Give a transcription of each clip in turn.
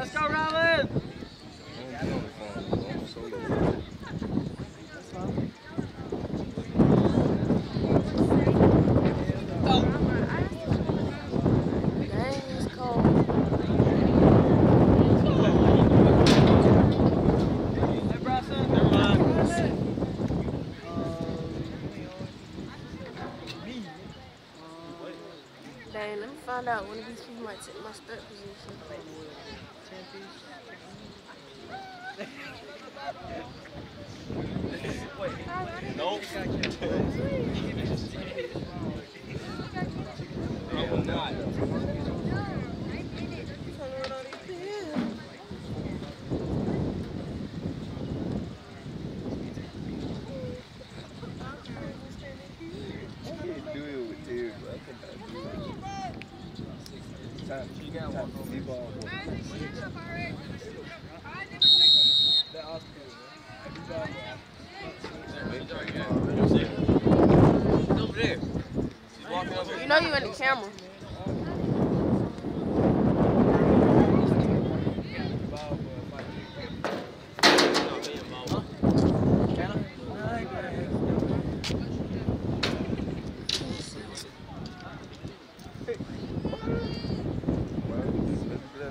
Let's go, Robin! Dang, let me find out one of these people might take my step position. Nope. I will not. I can't do it with tears, bro. I cannot do it. Time, time to leave all over. Over there. She's walking over You know you in the camera.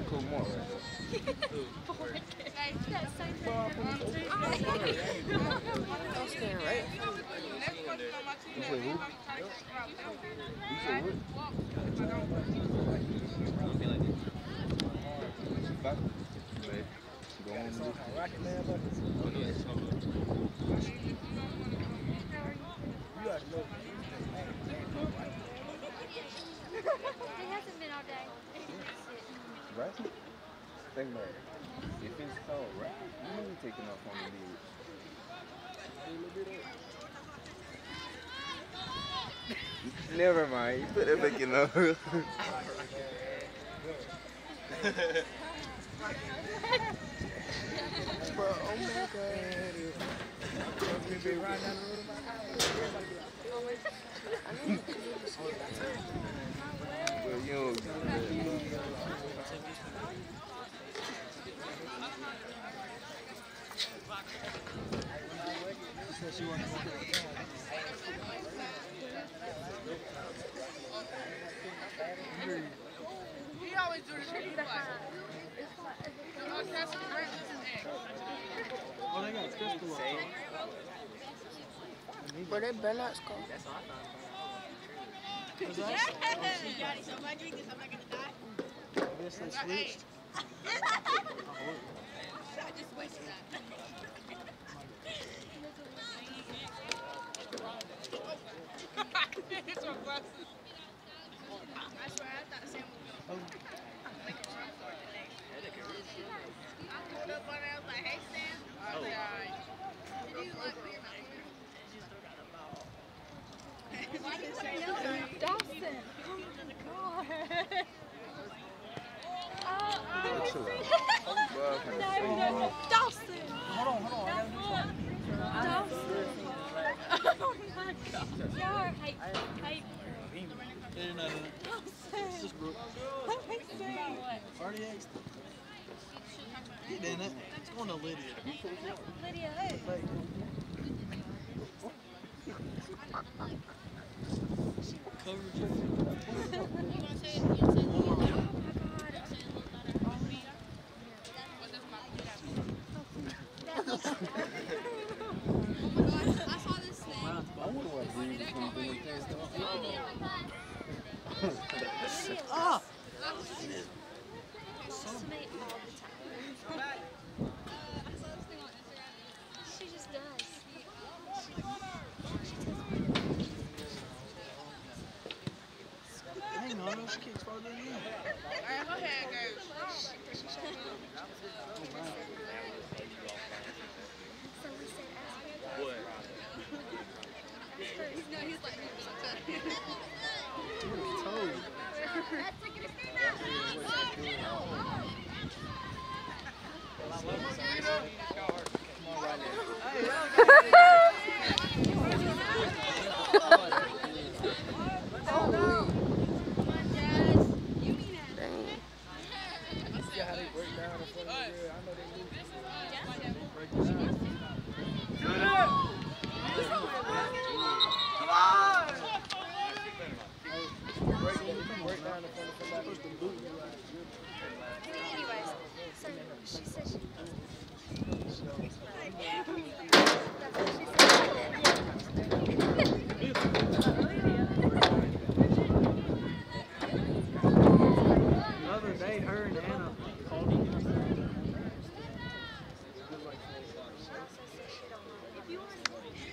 Cool more, right? Don't stand right. You said who? You said what? Back? Wait. Go on and do It hasn't been all day. Right? Think about it. If it's cold, right? You know we taking off on the beach. Never mind. You put that back in Bro, oh my god. You if I drink this, I'm not gonna die. Hey. I just wasted that. Thought Sam was gonna. I pulled up I was like, hey Sam. I was like, alright. Did you like being out here? Why did you say no? Dawson. Oh my god. Oh, That's true. Well, I no, say, no. Dawson. Hold on, hold on. Dawson. Oh are hype. Hype. See. RDX. He didn't. It's to Lydia. Lydia, it? It? Oh my god. I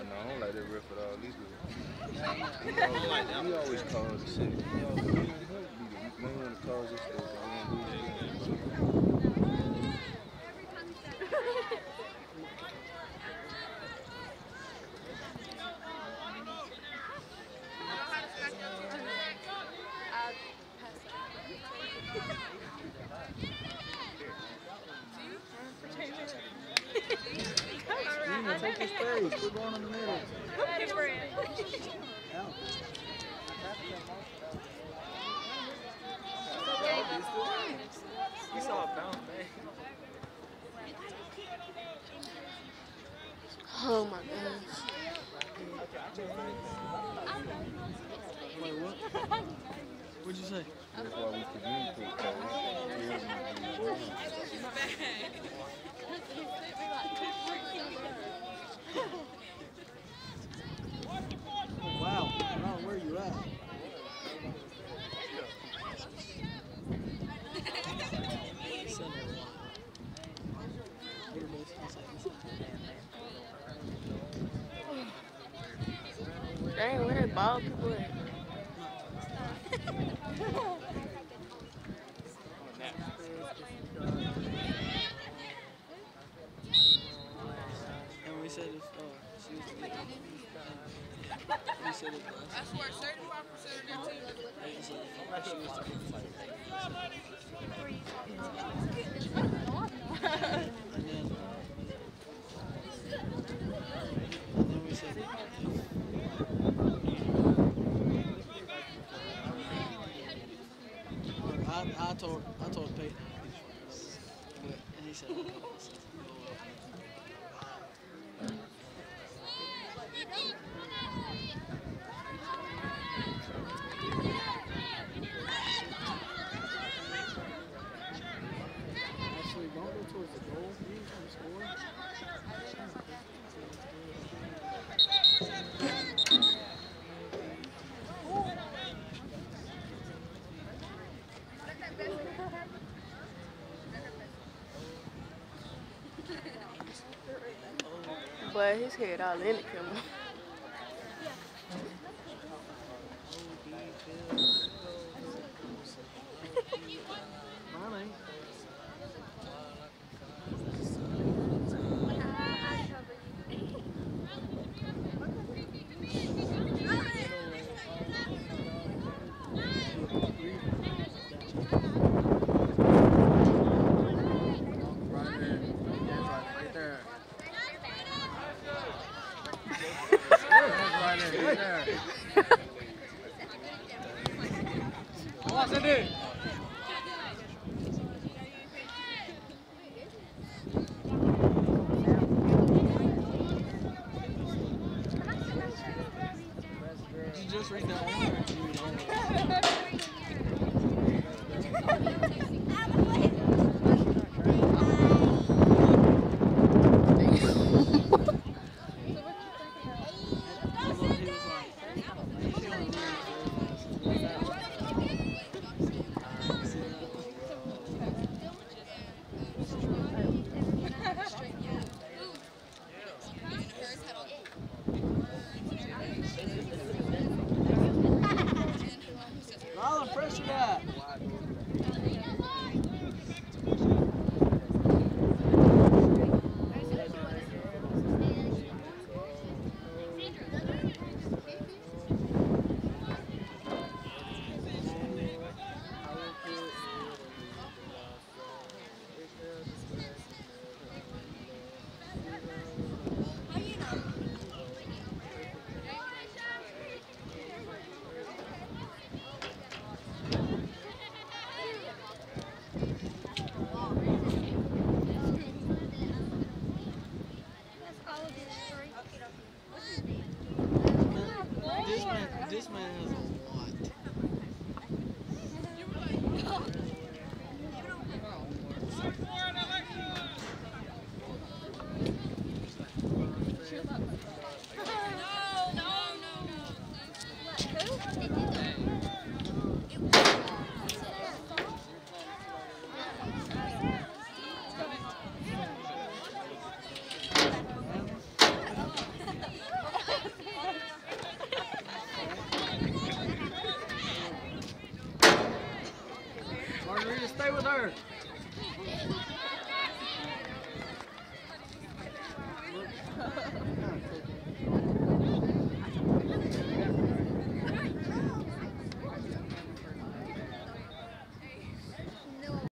Oh, no, I don't like that ref at all either. He always, calls the shit. He always, he the main one that calls this stuff. I don't do this. Take your space. We're going in the middle. You saw it bounce back. Oh my gosh. Wait, what? What'd you say? That's why we communicate. cause we tell them to do work. Wow. Wow, where you at? Dang, where they ball people? And we said if uh, she was to get we said if uh, I swear, 35% of their team we said if she was to get and then and then we said I, I told I told Peyton but, and he said actually don't go towards the goal you ain't trying to score But his head all in the camera. Did you